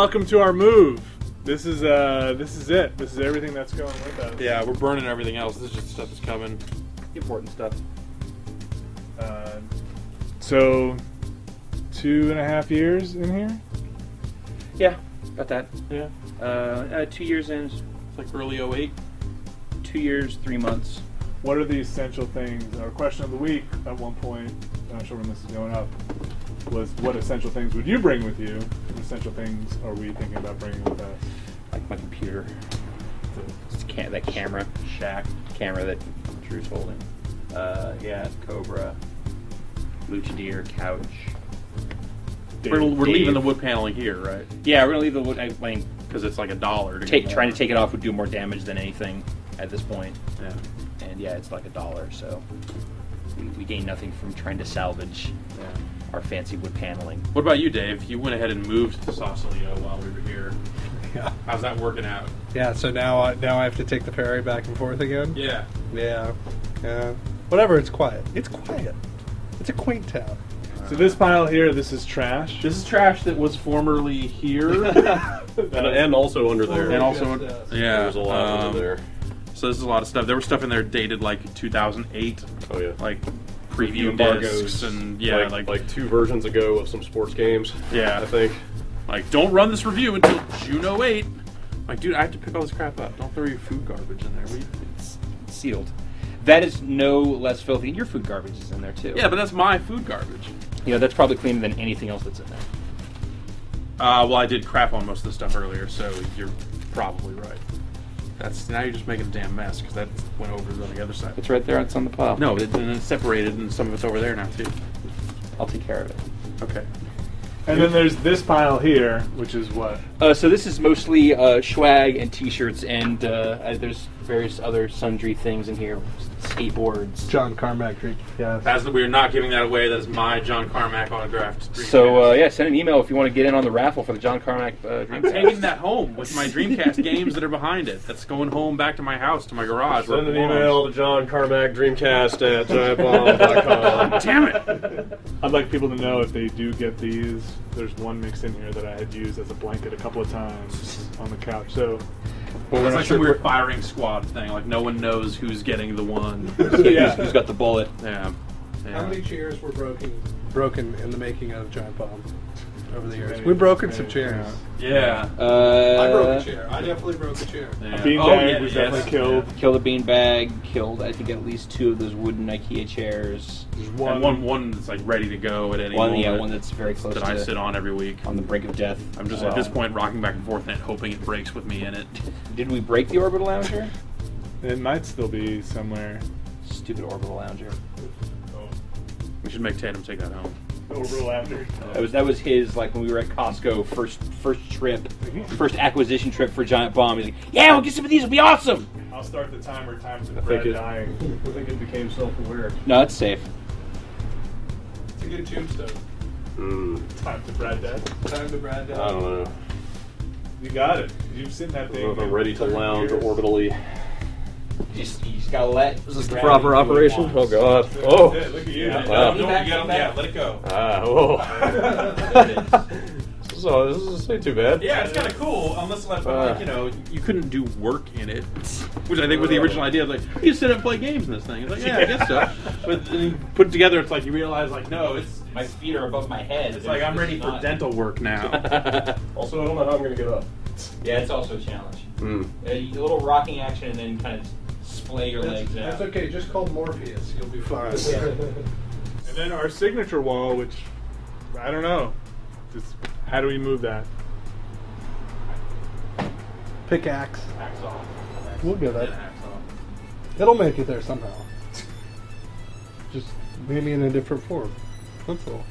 Hey, welcome to our move. This is uh, this is it. This is everything that's going with us. Yeah, we're burning everything else. This is just stuff that's coming. Important stuff. Uh, so, two and a half years in here. Yeah, about that. Yeah. Uh, uh, two years in, It's like early 08. two years, three months. What are the essential things? Our question of the week at one point, I'm not sure when this is going up, was what essential things would you bring with you? What essential things are we thinking about bringing with us? Like my computer. It's ca- that camera, Shack camera that Drew's holding. Uh, yeah, Cobra, Luchadeer, couch. We're, we're Dave. leaving the wood paneling here, right? Yeah, we're gonna leave the wood. I mean, Because it's like a dollar. To take, get trying to take it off would do more damage than anything at this point. Yeah. And yeah, it's like a dollar, so we, we gain nothing from trying to salvage yeah. Our fancy wood paneling. What about you, Dave? You went ahead and moved to Sausalito while we were here. Yeah. How's that working out? Yeah. So now, I now I have to take the ferry back and forth again. Yeah. Yeah. Yeah. Whatever. It's quiet. It's quiet. It's a quaint town. So this pile here, this is trash. This is trash that was formerly here. And, and also under there. and also, Yes, yes. yeah. There's a lot um, under there. So this is a lot of stuff. There was stuff in there dated like 2008, Oh yeah. like preview embargoes discs and yeah, like, like, like two versions ago of some sports games. Yeah. I think. like don't run this review until June 08. Like, dude, I have to pick all this crap up. Don't throw your food garbage in there. We, It's sealed. That is no less filthy. And your food garbage is in there too. yeah, but that's my food garbage. you know that's probably cleaner than anything else that's in there. Uh, well, I did crap on most of the stuff earlier, so you're probably right. That's now you're just making a damn mess because that went over on the other side. It's right there. It's on the pile. No, it, and it's separated, and some of it's over there now too. I'll take care of it. Okay. And then there's this pile here, which is what? Uh, so this is mostly uh, swag and T-shirts, and uh, uh, there's various other sundry things in here, skateboards. John Carmack drink. Yeah. As we're not giving that away, that is my John Carmack autographed. Dreamcast. So uh, yeah, send an email if you want to get in on the raffle for the John Carmack uh, I'm taking that home with my Dreamcast games that are behind it. That's going home back to my house, to my garage. Send an email to John Carmack Dreamcast at giantbomb.com. Damn it! I'd like people to know if they do get these. There's one mixed in here that I had used as a blanket a couple of times on the couch. So Well, we're It's like sure some weird firing squad thing. Like no one knows who's getting the one. who's, who's got the bullet. Yeah. yeah. How many chairs were broken? Broken in the making of Giant Bomb over the years. We've broken some chairs. Yeah. Uh, I broke a chair. I definitely broke a chair. yeah. a beanbag Oh, yeah, was yes. definitely killed. Killed a beanbag. Killed, I think, at least two of those wooden IKEA chairs. There's And one. one one that's like ready to go at any One, moment. yeah, one that's very close that to I sit on every week. on the brink of death. I'm just Well, at this point rocking back and forth in it, hoping it breaks with me in it. Did we break the orbital lounger? It might still be somewhere. Stupid orbital lounger. We should make Tatum take that home. Orbital after. That was that was his like when we were at Costco first first trip, first acquisition trip for Giant Bomb. He's like, yeah, we'll get some of these. It'll be awesome. I'll start the timer. Time for I think Brad it- dying. I think it became self-aware. No, it's safe. It's a good tombstone. Mm, Time to Brad death. Time to Brad I don't know. You got it. You've seen that I thing. don't know if I'm ready to lounge years. You just, you just gotta let. Is this the proper do what it operation? Oh god. Oh. it. Look at you. Yeah, Wow. don't Back, get 'em- back. yeah, let it go. Ah. Oh. There so this isn't too bad. Yeah, it's kind of cool, unless like, Uh. like, you know you couldn't do work in it, which I think was the original idea. Like you sit and play games in this thing. It's like yeah, I guess so. But then you put it together, it's like you realize like no, it's My feet are above my head. it's like I'm ready for dental work now. also, I don't know how I'm gonna get up. Yeah, it's also a challenge. Mm. A little rocking action and then kind of splay your legs out. That's okay. Just call Morpheus. You'll be fine. And then our signature wall, which I don't know. Just, how do we move that? Pickaxe. Axe off. We'll get it. Yeah, axe off. It'll make it there somehow. Just maybe in a different form. That's all.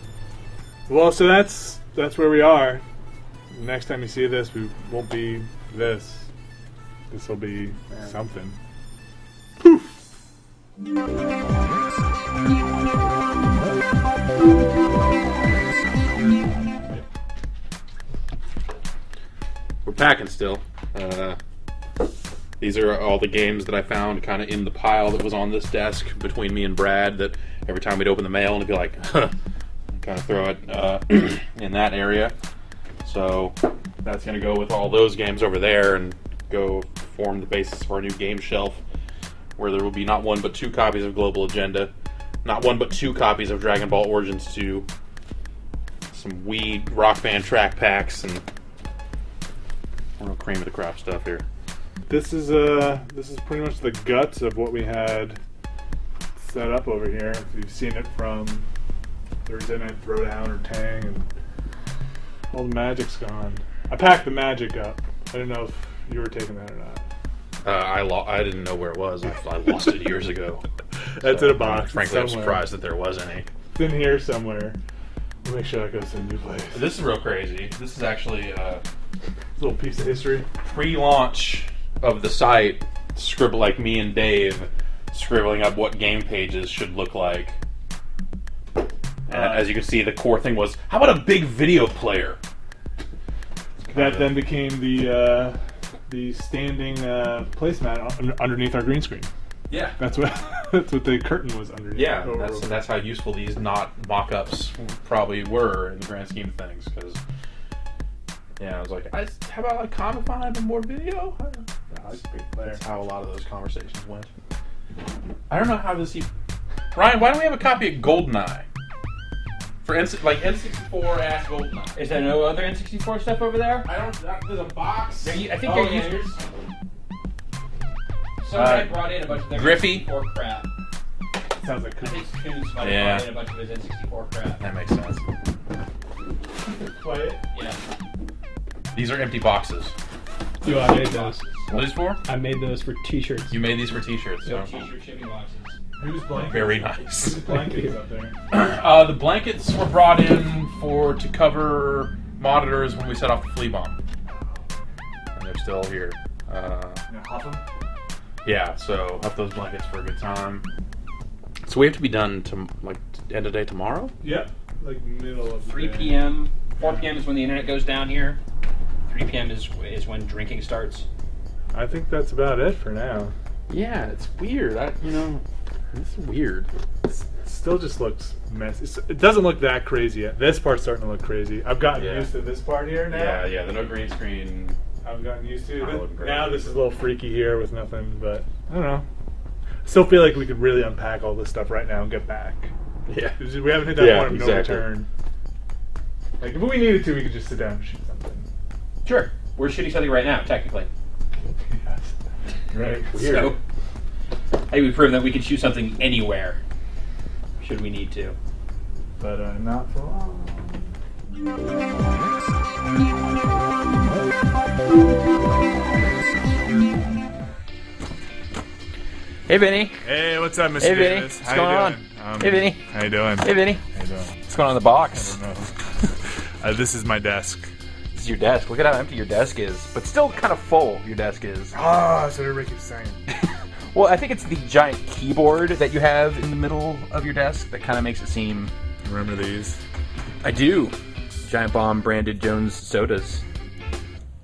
Well, so that's that's where we are. Next time you see this, we won't be this. This will be something. We're packing still. Uh, these are all the games that I found kind of in the pile that was on this desk between me and Brad. That every time we'd open the mail and it'd be like, kind of throw it uh, in that area. So that's going to go with all those games over there and go form the basis for our new game shelf, where there will be not one but two copies of Global Agenda, not one but two copies of Dragon Ball Origins 2, some weed Rock Band track packs, and real cream of the crop stuff here. This is uh this is pretty much the guts of what we had set up over here. If you've seen it from Thursday Night Throwdown or Tang, and all the magic's gone. I packed the magic up. I don't know if you were taking that or not. Uh, I lo- I didn't know where it was. I, I lost it years ago. That's So, in a box. Frankly, I'm surprised that there was any. It's in here somewhere. We'll make sure that goes to a new place. This is real crazy. This is actually uh, little piece of history. pre-launch of the site. Scribble like me and Dave scribbling up what game pages should look like. And Uh, as you can see, the core thing was, how about a big video player? That then became the uh, the standing uh, placemat underneath our green screen. Yeah. That's what that's what the curtain was underneath. Yeah, Over- that's over. that's how useful these not mock-ups probably were in the grand scheme of things. Because yeah, I was like, I, how about like Comic-Con but more video? Yeah, that's a big player. That's how a lot of those conversations went. I don't know how this. Even... Ryan, why don't we have a copy of Goldeneye? For N- like N64 ass Goldeneye. Is there no other N64 stuff over there? I don't. That, there's a box. There I think oh, they're yeah, used- here's- Somebody Uh, brought in a bunch of their Griffey? N64 crap. Sounds like I think Coons might have Yeah. brought in a bunch of his N64 crap. That makes sense. play it. Yeah. These are empty boxes. Yo, I made those. What are these for? I made those for T-shirts. You made these for T-shirts. So. T-shirt shipping boxes. Who's blankets? Very nice. Whose blankets up there? Uh, the blankets were brought in for to cover monitors when we set off the flea bomb, and they're still here. Uh, Yeah, hop 'em? yeah, so up those blankets for a good time. So we have to be done to like end of day tomorrow. Yep. Like middle of the 3 day. p.m. 4 p.m. is when the internet goes down here. 3 p.m. is is when drinking starts. I think that's about it for now. Yeah, it's weird. I, you know, it's weird. It still just looks messy. It's- It doesn't look that crazy yet. This part's starting to look crazy. I've gotten Yeah. used to this part here now. Yeah, yeah. The no green screen. I've gotten used to it. Now this is a little freaky here with nothing, but I don't know. Still feel like we could really unpack all this stuff right now and get back. Yeah. We haven't hit that Yeah, point of no return. Like if we needed to, we could just sit down and shoot something. Sure. We're shooting something right now, technically. Yes. Right. So, I think we proved that we can shoot something anywhere, should we need to. But uh, not for long. Hey, Vinny. Hey, what's up, Mr. Hey, Vinny. Davis? What's How going on? Um, Hey, Vinny. How you doing? Hey, Vinny. How you doing? What's going on in the box? I don't know. uh, this is my desk. This is your desk. Look at how empty your desk is, but still kind of full. Your desk is. Ah, that's what everybody keeps saying. Well, I think it's the giant keyboard that you have in the middle of your desk that kind of makes it seem. Remember these? I do. Giant Bomb branded Jones sodas.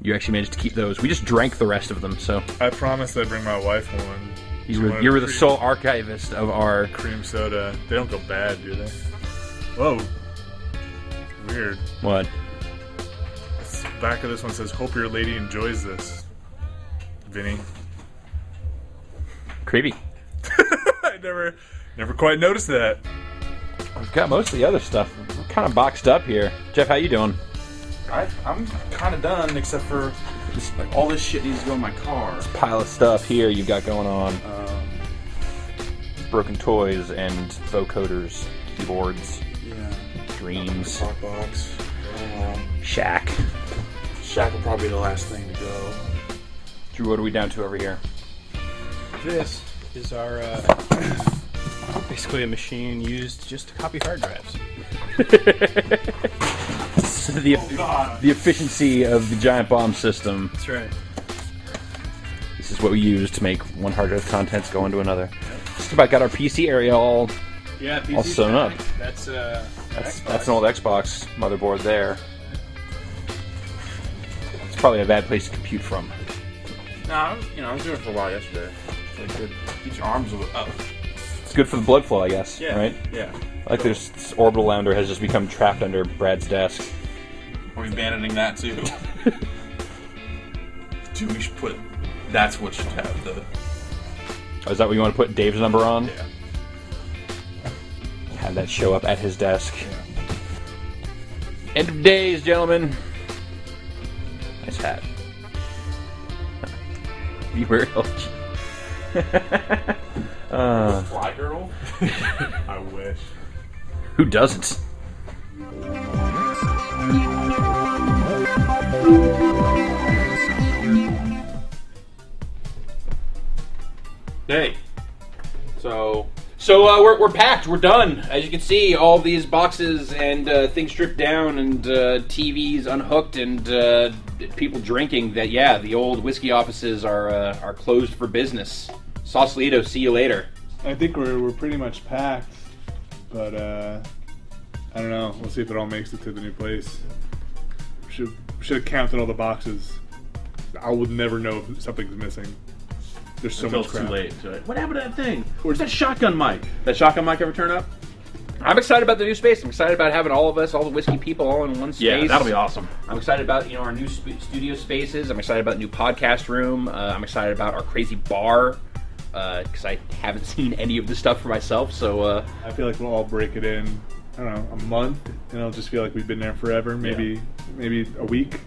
You actually managed to keep those. We just drank the rest of them, so I promised I'd bring my wife one. you were you were the sole archivist of our. cream soda. They don't go bad, do they? Whoa. Weird. What? This back of this one says, "Hope your lady enjoys this." Vinny. Creepy. I never, never quite noticed that. We've got most of the other stuff. We're kind of boxed up here. Jeff, how you doing? I, I'm kind of done, except for this, like all this shit needs to go in my car. Pile of stuff here you've got going on. Um, Broken toys and vocoders, keyboards, yeah. dreams, Talk box. Um, Shack. Shack will probably be the last thing to go. Drew, what are we down to over here? This is our uh, basically a machine used just to copy hard drives. So the, the efficiency of the giant bomb system. That's right. This is what we use to make one hard drive contents go into another. Just about got our PC area all. Yeah, PC All sewn up. That's uh, That's, Xbox. that's an old Xbox motherboard there. It's probably a bad place to compute from. Nah, you know, I was doing it for a while yesterday. It's good. Your arms up. It's good for the blood flow, I guess. Yeah. Right? Yeah. Like this, this orbital lounger has just become trapped under Brad's desk. Are we abandoning that too? Dude, we should put. That's what should have the. Oh, is that what you want to put Dave's number on? Yeah. Have that show up at his desk. End of days, gentlemen. Nice hat. Viewer LG. uh, Fly girl. I wish. who doesn't? Hey. So So uh, we're, we're packed. We're done. As you can see, all these boxes and uh, things stripped down, and uh, TVs unhooked, and uh, people drinking. That yeah, the old whiskey offices are uh, are closed for business. Sausalito, see you later. I think we're we're pretty much packed, but uh, I don't know. We'll see if it all makes it to the new place. Should should have counted all the boxes. I would never know if something's missing. There's so until much it's too crap. late. So, what happened to that thing? Where's that shotgun mic? That shotgun mic ever turn up? I'm excited about the new space. I'm excited about having all of us, all the whiskey people, all in one space. Yeah, that'll be awesome. I'm excited about you know our new sp- studio spaces. I'm excited about the new podcast room. Uh, I'm excited about our crazy bar because I haven't seen any of this stuff for myself. So uh, I feel like we'll all break it in. I don't know, a month, and it'll just feel like we've been there forever. Maybe maybe a week.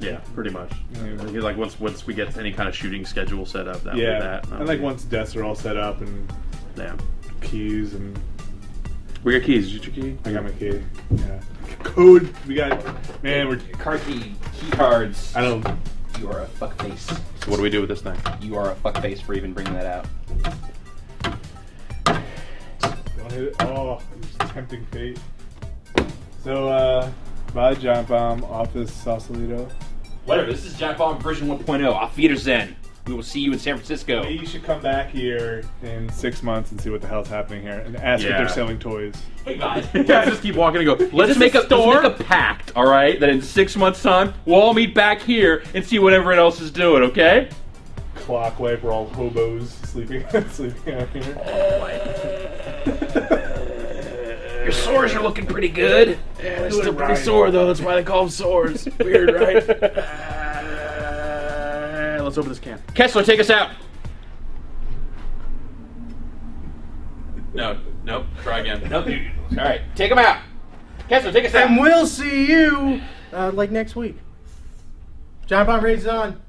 Yeah, pretty much. Yeah. Like once once we get any kind of shooting schedule set up, that'll yeah, that. And like be- once desks are all set up and yeah. keys and We got keys. Did you get your key? I got my key. Yeah. Code. We got. Man, we're. car key, key cards. I don't. You are a fuckface. So what do we do with this thing? You are a fuckface for even bringing that out. Don't hit it. Oh, it's tempting fate. So, uh, bye, Giant Bomb, Office, Sausalito. Whatever. This is Jack Bomb version 1.0. Auf Wiedersehen. We will see you in San Francisco. You should come back here in six months and see what the hell's happening here and ask if Yeah. they're selling toys. Hey guys. yeah, just keep walking and go. Let's Let's make make a a store. Let's make a pact, all right? That in six months' time, we'll all meet back here and see what everyone else is doing. Okay? Clockwise, we're all hobos sleeping, sleeping out here. Oh, Your sores are looking pretty good. Yeah, they're still pretty sore though. That's why they call them sores. Weird, right? Let's open this can. Kessler, take us out. No, nope. Try again. Nope. All right, take them out. Kessler, take us out. And we'll see you uh, like next week. John Bomb Raids on.